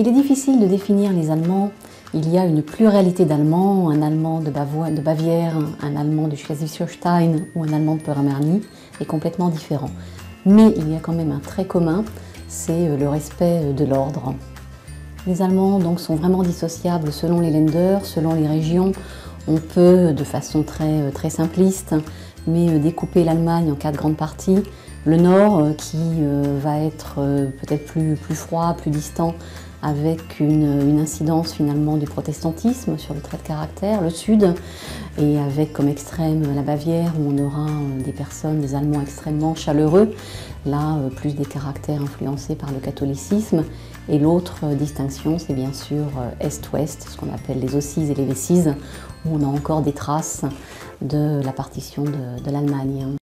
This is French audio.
Il est difficile de définir les Allemands. Il y a une pluralité d'Allemands, un Allemand de, Bavière, un Allemand de Schleswig-Holstein ou un Allemand de Peramerny est complètement différent. Mais il y a quand même un trait commun, c'est euh, le respect euh, de l'ordre. Les Allemands donc, sont vraiment dissociables selon les lenders, selon les régions. On peut, de façon très, euh, très simpliste, mais découper l'Allemagne en quatre grandes parties. Le nord qui va être peut-être plus, froid, plus distant, avec une, incidence finalement du protestantisme sur le trait de caractère, le sud, et avec comme extrême la Bavière où on aura euh, des personnes, des Allemands extrêmement chaleureux, là euh, plus des caractères influencés par le catholicisme, et l'autre euh, distinction c'est bien sûr Est-Ouest, ce qu'on appelle les Aussies et les Vessises, où on a encore des traces de la partition de l'Allemagne.